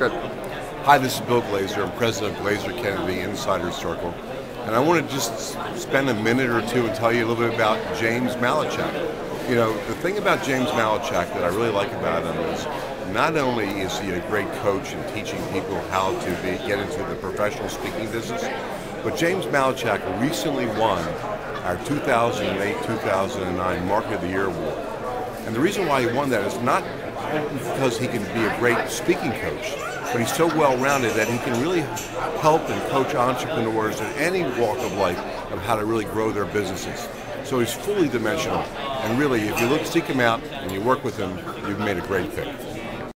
Good. Hi, this is Bill Glazer. I'm president of Glazer Kennedy Insider Circle. And I want to just spend a minute or two and tell you a little bit about James Malinchak. You know, the thing about James Malinchak that I really like about him is not only is he a great coach in teaching people how to be, get into the professional speaking business, but James Malinchak recently won our 2008-2009 Marketer of the Year Award. And the reason why he won that is not because he can be a great speaking coach, but he's so well-rounded that he can really help and coach entrepreneurs in any walk of life of how to really grow their businesses. So he's fully dimensional. And really, if you look, seek him out and you work with him, you've made a great pick.